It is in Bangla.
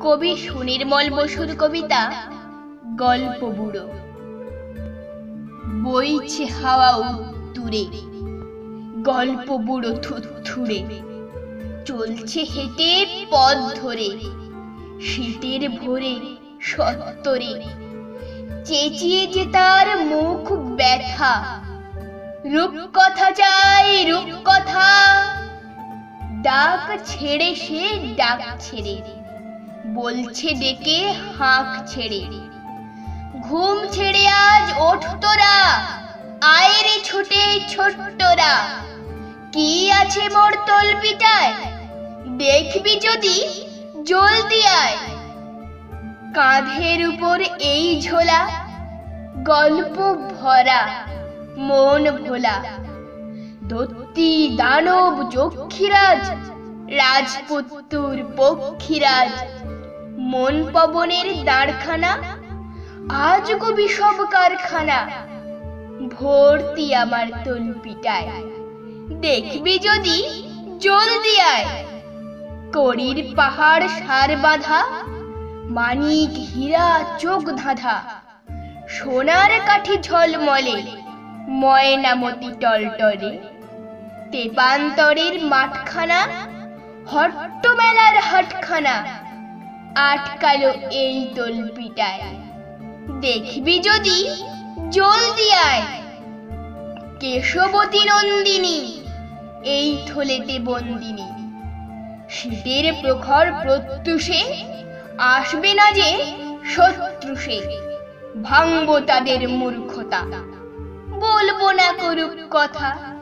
কবি সুনির্মল বসুর কবিতা, গল্প বুড়ো। বইছে হাওয়া উত্তুরে গল্প বুড়ো থুড়ে চলছে হেঁটে পথ ধরে, শীতের ভোরে সত্তরে। চেঁচিয়ে যে তার মুখ ব্যথা, রূপকথা চাই রূপকথা। ডাক ছেড়ে সে ডাক ছেড়ে, বলছে ডেকে হাঁক ছেড়ে। ঘুম ছেড়ে আজ ওঠ তোরা আয় রে ছুটে ছোট্টরা। কি আছে মোর তলপিটায় দেখবি যদি জলদি আয়। কাঁধের উপর এই ঝোলা, গল্প ভরা, মন ভোলা। দত্তি দানব যক্ষীরাজ, রাজপুত্তুর পক্ষীরাজ, মন পবনের দাঁড়খানা আজ গো বিষব কারখানা, ভর্তি আমার তলপিটায়। দেখবি যদি জলদি আয়। করির পাহাড় সার বাঁধা, মানিক হীরা চোখ ধাঁধা। সোনার কাঠি ঝলমলে, ময়নামতি টলটলে। তেপান্তরের মাঠখানা হট্ট মেলার হাটখানা। আটকালো এই তলপিটায় দেখবি যদি, জলদি আয়। কেশবতী নন্দিনী, এই থলেতে বন্দিনী। শীতের প্রখর প্রত্যুষে আসবে না যে শত্রু সে ভাঙবো তাদের মূর্খতা। বলব না করুক কথা।